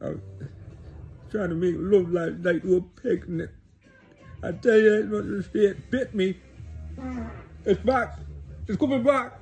I'm trying to make it look like, like we picnic. I tell you, it bit me. It's back. It's coming back.